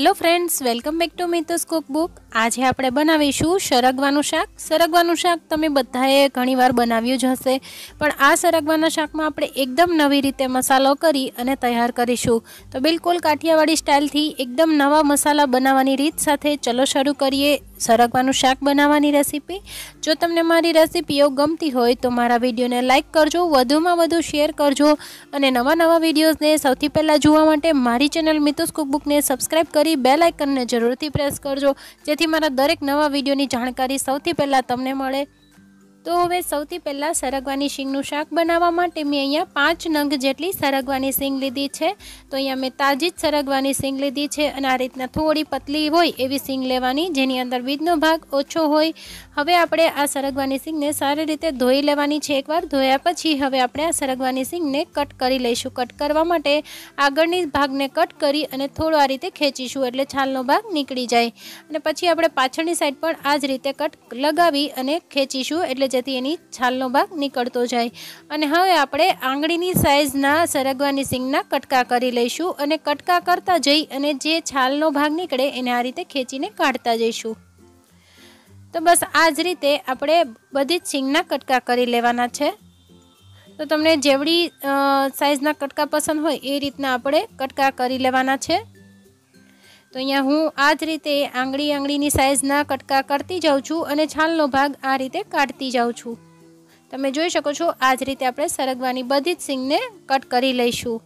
Hello friends welcome back to Mitu's cookbook આજે આપણે બનાવીશું સરગવાનું શાક. સરગવાનું શાક તમે બધાએ ઘણીવાર બનાવ્યું જ હશે, પણ આ સરગવાના શાકમાં આપણે એકદમ નવી રીતે મસાલો કરી અને તૈયાર કરીશું. તો બિલકુલ કાઠિયાવાડી સ્ટાઇલથી એકદમ નવા મસાલા બનાવવાની રીત સાથે ચલો શરૂ કરીએ. સરગવાનું શાક બનાવવાની રેસીપી જો તમને મારી રેસીપીઓ ગમતી હોય તો મારા વિડીયોને લાઇક કરજો, વધુમાં વધુ શેર કરજો અને નવા નવા વિડીયોઝને સૌથી પહેલાં જોવા માટે મારી ચેનલ મિતુસ કુકબુકને સબસ્ક્રાઇબ કરી બે લાઇકનને જરૂરથી પ્રેસ કરજો. જેથી મારા દરેક નવા વિડીયોની જાણકારી સૌથી પહેલાં તમને મળે. તો હવે સૌથી પહેલાં સરગવાની શીંગનું શાક બનાવવા માટે મેં અહીંયા પાંચ નંગ જેટલી સરગવાની શીંગ લીધી છે. તો અહીંયા મેં તાજી જ સરગવાની શીંગ લીધી છે અને આ રીતના થોડી પતલી હોય એવી શીંગ લેવાની, જેની અંદર બીજનો ભાગ ઓછો હોય. હવે આપણે આ સરગવાની શીંગને સારી રીતે ધોઈ લેવાની છે એકવાર. ધોયા પછી હવે આપણે આ સરગવાની શીંગને કટ કરી લઈશું. કટ કરવા માટે આગળની ભાગને કટ કરી અને થોડો આ રીતે ખેંચીશું એટલે છાલનો ભાગ નીકળી જાય. અને પછી આપણે પાછળની સાઈડ પણ આ જ રીતે કટ લગાવી અને ખેંચીશું એટલે જેથી એની છાલનો ભાગ નીકળતો જાય. અને હવે આપણે આંગળીની સાઇઝના સરગવાની સિંગના કટકા કરી લઈશું અને કટકા કરતા જઈ અને જે છાલનો ભાગ નીકળે એને આ રીતે ખેંચીને કાઢતા જઈશું. તો બસ આ જ રીતે આપણે બધી જ સિંગના કટકા કરી લેવાના છે. તો તમને જેવડી સાઇઝના કટકા પસંદ હોય એ રીતના આપણે કટકા કરી લેવાના છે. તો અહીંયા હું આ જ રીતે આંગળી આંગળીની સાઇઝના કટકા કરતી જાઉં છું અને છાલનો ભાગ આ રીતે કાઢતી જાઉં છું. તમે જોઈ શકો છો આ જ રીતે આપણે સરગવાની બધી જ સિંગને કટ કરી લઈશું.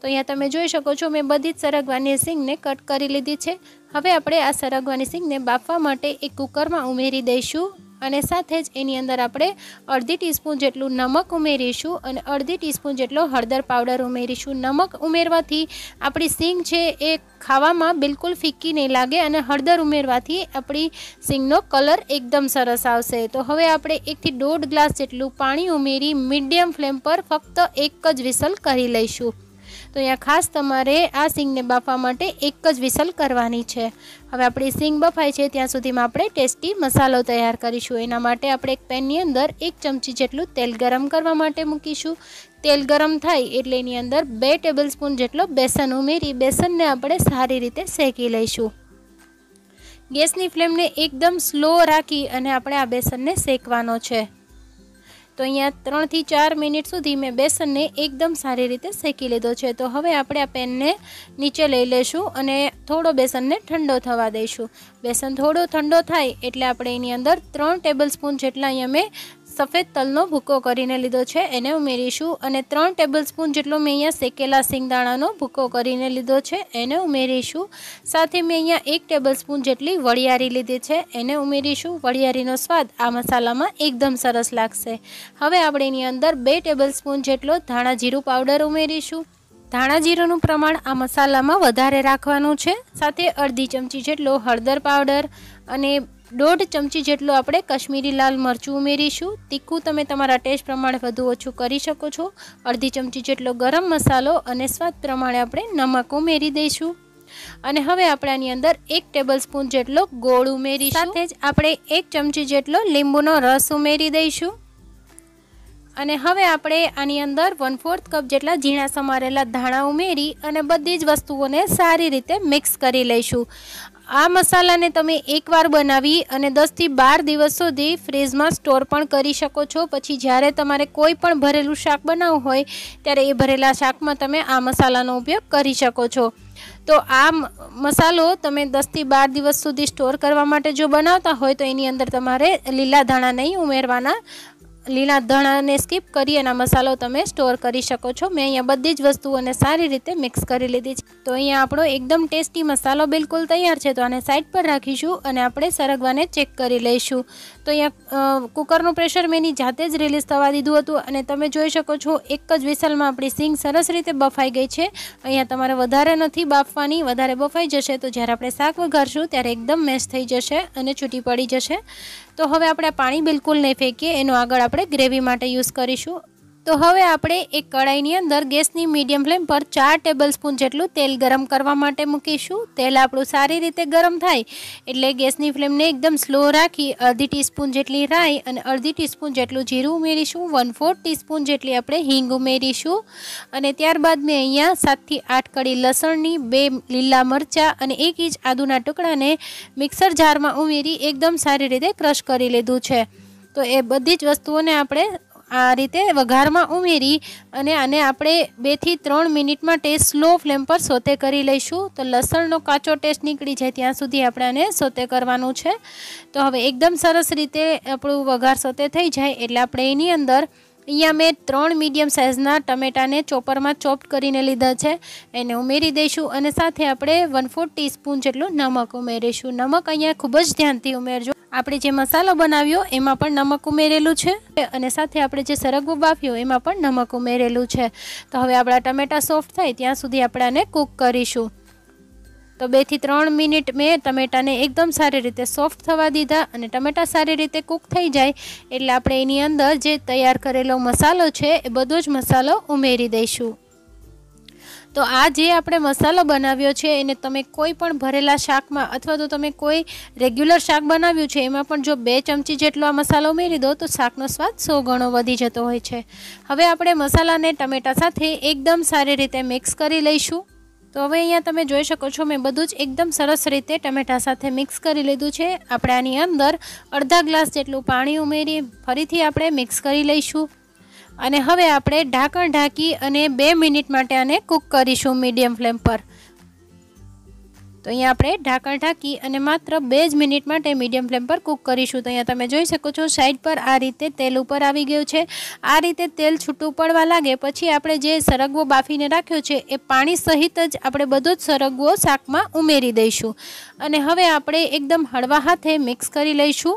તો અહીંયા તમે જોઈ શકો છો મેં બધી જ સરગવાની સિંગને કટ કરી લીધી છે. હવે આપણે આ સરગવાની સિંગને બાફવા માટે એક કુકરમાં ઉમેરી દઈશું. અને સાથે જ એની અંદર આપણે અડધી ટીસ્પૂન જેટલું નમક ઉમેરીશું અને અડધી ટીસ્પૂન જેટલો હળદર પાવડર ઉમેરીશું. નમક ઉમેરવાથી આપણી સિંગ છે એ ખાવામાં બિલકુલ ફિક્કી નહીં લાગે અને હળદર ઉમેરવાથી આપણી સિંગનો કલર એકદમ સરસ આવશે. તો હવે આપણે એકથી દોઢ ગ્લાસ જેટલું પાણી ઉમેરી મીડિયમ ફ્લેમ પર ફક્ત એક જ વિસલ કરી લઈશું. તો અહીંયા ખાસ તમારે આ સિંગને બાફવા માટે એક જ વિસલ કરવાની છે. હવે આપણી સિંગ બફાય છે ત્યાં સુધીમાં આપણે ટેસ્ટી મસાલો તૈયાર કરીશું. એના માટે આપણે એક પેનની અંદર એક ચમચી જેટલું તેલ ગરમ કરવા માટે મૂકીશું. તેલ ગરમ થાય એટલે એની અંદર બે ટેબલ સ્પૂન જેટલો બેસન ઉમેરી બેસનને આપણે સારી રીતે શેકી લઈશું. ગેસની ફ્લેમને એકદમ સ્લો રાખી અને આપણે આ બેસનને શેકવાનો છે. તો અહીંયા ત્રણથી ચાર મિનિટ સુધી મેં બેસનને એકદમ સારી રીતે શેકી લીધો છે. તો હવે આપણે આ પેનને નીચે લઈ લઈશું અને થોડો બેસનને ઠંડો થવા દઈશું. બેસન થોડો ઠંડો થાય એટલે આપણે એની અંદર ત્રણ ટેબલ સ્પૂન જેટલા અહીંયા મેં સફેદ તલનો ભૂકો કરીને લીધો છે. એને ઉમેરીશું અને ત્રણ ટેબલ સ્પૂન જેટલો મેં અહીંયા શેકેલા સિંગદાણાનો ભૂકો કરીને લીધો છે. એને ઉમેરીશું. સાથે મેં અહીંયા એક ટેબલ સ્પૂન જેટલી વળિયારી લીધી છે. એને ઉમેરીશું. વળિયારીનો સ્વાદ આ મસાલામાં એકદમ સરસ લાગશે. હવે આપણે એની અંદર બે ટેબલ સ્પૂન જેટલો ધાણા જીરું પાવડર ઉમેરીશું. ધાણા જીરુંનું પ્રમાણ આ મસાલામાં વધારે રાખવાનું છે. સાથે અડધી ચમચી જેટલો હળદર પાવડર અને દોઢ ચમચી જેટલું આપણે કશ્મીરી લાલ મરચું ઉમેરીશું. તીખું તમે તમારા ટેસ્ટ પ્રમાણે વધુ ઓછું કરી શકો છો. અડધી ચમચી જેટલો ગરમ મસાલો અને સ્વાદ પ્રમાણે આપણે નમક ઉમેરી દઈશું. અને હવે આપણે આની અંદર એક ટેબલ સ્પૂન જેટલો ગોળ ઉમેરી સાથે જ આપણે એક ચમચી જેટલો લીંબુનો રસ ઉમેરી દઈશું. અને હવે આપણે આની અંદર વન ફોર્થ કપ જેટલા ઝીણા સમારેલા ધાણા ઉમેરી અને બધી જ વસ્તુઓને સારી રીતે મિક્સ કરી લઈશું. આ મસાલાને તમે એકવાર બનાવી અને દસથી બાર દિવસ સુધી ફ્રીજમાં સ્ટોર પણ કરી શકો છો. પછી જ્યારે તમારે કોઈ પણ ભરેલું શાક બનાવવું હોય, ત્યારે એ ભરેલા શાકમાં તમે આ મસાલાનો ઉપયોગ કરી શકો છો. તો આ મસાલો તમે દસથી બાર દિવસ સુધી સ્ટોર કરવા માટે જો બનાવતા હોય, તો એની અંદર તમારે લીલા ધાણા નહીં ઉમેરવાના લીલા ધણાને સ્કીપ કરી એના મસાલો તમે સ્ટોર કરી શકો છો. મેં અહીંયા બધી જ વસ્તુઓને સારી રીતે મિક્સ કરી લીધી છે. તો અહીંયા આપણો એકદમ ટેસ્ટી મસાલો બિલકુલ તૈયાર છે. તો આને સાઈડ પર રાખીશું અને આપણે સરગવાને ચેક કરી લઈશું. તો અહીંયા કુકરનું પ્રેશર મેં એની જાતે જ રિલીઝ થવા દીધું હતું અને તમે જોઈ શકો છો એક જ વિસલમાં આપણી સિંગ સરસ રીતે બફાઈ ગઈ છે. અહીંયા તમારે વધારે નથી બાફવાની, વધારે બફાઈ જશે. તો જ્યારે આપણે શાક વઘારશું ત્યારે એકદમ મેશ થઈ જશે અને છૂટી પડી જશે. તો હવે આપણે પાણી બિલકુલ નહીં ફેંકીએ એનો આગળ આપણે ગ્રેવી માટે યુઝ કરીશું. તો હવે આપણે એક કડાઈની અંદર ગેસની મીડિયમ ફ્લેમ પર ચાર ટેબલ સ્પૂન જેટલું તેલ ગરમ કરવા માટે મૂકીશું. તેલ આપણું સારી રીતે ગરમ થાય એટલે ગેસની ફ્લેમને એકદમ સ્લો રાખી અડધી ટીસ્પૂન જેટલી રાઈ અને અડધી ટીસ્પૂન જેટલું જીરું ઉમેરીશું. વન ફોર્થ ટીસ્પૂન જેટલી આપણે હિંગ ઉમેરીશું. અને ત્યારબાદ મેં અહીંયા સાતથી આઠ કડી લસણની, બે લીલા મરચાં અને એક ઇંચ આદુના ટુકડાને મિક્સર જારમાં ઉમેરી એકદમ સારી રીતે ક્રશ કરી લીધું છે. તો એ બધી જ વસ્તુઓને આપણે આ રીતે વઘારમાં ઉમેરી અને આને આપણે બેથી ત્રણ મિનિટમાં ટેસ્ટ સ્લો ફ્લેમ પર સોતે કરી લઈશું. તો લસણનો કાચો ટેસ્ટ નીકળી જાય ત્યાં સુધી આપણે આને સોતે કરવાનું છે. તો હવે એકદમ સરસ રીતે આપણું વઘાર સોતે થઈ જાય એટલે આપણે એની અંદર અહીંયા મેં ત્રણ મીડિયમ સાઇઝના ટમેટાને ચોપરમાં ચોપ કરીને લીધા છે. એને ઉમેરી દઈશું અને સાથે આપણે વન ફોર ટીસ્પૂન જેટલું નમક ઉમેરીશું. નમક અહીંયા ખૂબ જ ધ્યાનથી ઉમેરજો. આપણે જે મસાલો બનાવ્યો, એમાં પણ નમક ઉમેરેલું છે અને સાથે આપણે જે સરગવો બાફ્યો, એમાં પણ નમક ઉમેરેલું છે. તો હવે આપણા ટમેટા સોફ્ટ થાય, ત્યાં સુધી આપણે આને કૂક કરીશું. તો બેથી ત્રણ મિનિટ મેં ટમેટાને એકદમ સારી રીતે સોફ્ટ થવા દીધા અને ટમેટા સારી રીતે કૂક થઈ જાય, એટલે આપણે એની અંદર જે તૈયાર કરેલો મસાલો છે, એ બધો જ મસાલો ઉમેરી દઈશું. તો આ જે આપણે મસાલો બનાવ્યો છે, એને તમે કોઈ પણ ભરેલા શાકમાં અથવા તો તમે કોઈ રેગ્યુલર શાક બનાવ્યું છે, એમાં પણ જો બે ચમચી જેટલો આ મસાલો ઉમેરી દો, તો શાકનો સ્વાદ સો ગણો વધી જતો હોય છે. હવે આપણે મસાલાને ટમેટા સાથે એકદમ સારી રીતે મિક્સ કરી લઈશું. તો હવે અહીંયા તમે જોઈ શકો છો, મેં બધું જ એકદમ સરસ રીતે ટમેટા સાથે મિક્સ કરી લીધું છે. આપણે આની અંદર અડધા ગ્લાસ જેટલું પાણી ઉમેરી ફરીથી આપણે મિક્સ કરી લઈશું. અને હવે આપણે ઢાંકણ ઢાંકી અને બે મિનિટ માટે આને કૂક કરીશું મીડિયમ ફ્લેમ પર. તો અહીંયા આપણે ઢાંકણ ઢાંકી અને માત્ર બે જ મિનિટ માટે મીડિયમ ફ્લેમ પર કૂક કરીશું. તો અહીંયા તમે જોઈ શકો છો સાઈડ પર આ રીતે તેલ ઉપર આવી ગયું છે. આ રીતે તેલ છૂટું પડવા લાગે પછી આપણે જે સરગવો બાફીને રાખ્યો છે એ પાણી સહિત જ આપણે બધો જ સરગવો શાકમાં ઉમેરી દઈશું. અને હવે આપણે એકદમ હળવા હાથે મિક્સ કરી લઈશું.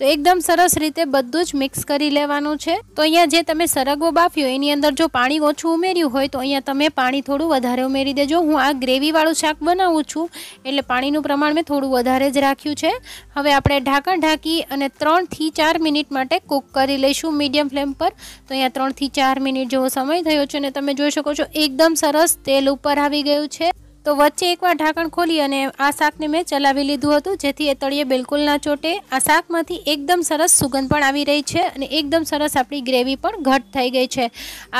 તો એકદમ સરસ રીતે બધું જ મિક્સ કરી લેવાનું છે. તો અહીંયા જે તમે સરગવો બાફ્યો, એની અંદર જો પાણી ઓછું ઉમેર્યું હોય, તો અહીંયા તમે પાણી થોડું વધારે ઉમેરી દેજો. હું આ ગ્રેવીવાળું શાક બનાવું છું, એટલે પાણીનું પ્રમાણ મેં થોડું વધારે જ રાખ્યું છે. હવે આપણે ઢાંકણ ઢાંકી અને ત્રણથી ચાર મિનિટ માટે કૂક કરી લઈશું મીડિયમ ફ્લેમ પર. તો અહીંયા ત્રણથી ચાર મિનિટ જેવો સમય થયો છે અને તમે જોઈ શકો છો, એકદમ સરસ તેલ ઉપર આવી ગયું છે. તો વચ્ચે એકવાર ઢાંકણ ખોલી અને આ શાકને મેં ચલાવી લીધું હતું, જેથી એ તળિયે બિલકુલ ના ચોટે. આ શાકમાંથી એકદમ સરસ સુગંધ પણ આવી રહી છે અને એકદમ સરસ આપણી ગ્રેવી પણ ઘટ થઈ ગઈ છે.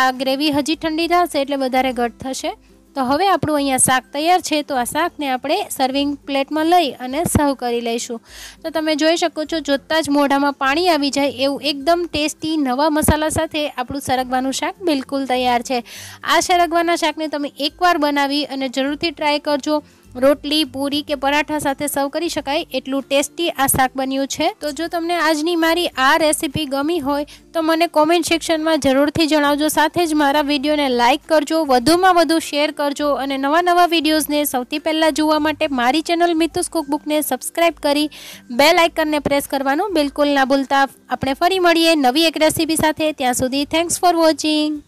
આ ગ્રેવી હજી ઠંડી થશે એટલે વધારે ઘટ થશે. તો હવે આપણું અહીંયા શાક તૈયાર છે, તો આ શાકને આપણે સર્વિંગ પ્લેટમાં લઈ અને સર્વ કરી લઈશું. તો તમે જોઈ શકો છો, જોતાં જ મોઢામાં પાણી આવી જાય એવું એકદમ ટેસ્ટી નવા મસાલા સાથે આપણું સરગવાનું શાક બિલકુલ તૈયાર છે. આ સરગવાના શાકને તમે એકવાર બનાવી અને જરૂરથી ટ્રાય કરજો. રોટલી, પૂરી કે પરાઠા સાથે સર્વ કરી શકાય એટલું ટેસ્ટી આ શાક બન્યું છે. તો જો તમને આજની મારી આ રેસીપી ગમી હોય, તો મને કોમેન્ટ સેક્શનમાં જરૂરથી જણાવજો. સાથે જ મારા વિડીયોને લાઇક કરજો, વધુમાં વધુ શેર કરજો અને નવા નવા વિડીયોઝને સૌથી પહેલાં જોવા માટે મારી ચેનલ મિતુસ કુકબુકને સબસ્ક્રાઈબ કરી બે લાઇકનને પ્રેસ કરવાનું બિલકુલ ના ભૂલતા. આપણે ફરી મળીએ નવી એક રેસીપી સાથે. ત્યાં સુધી થેન્ક્સ ફોર વોચિંગ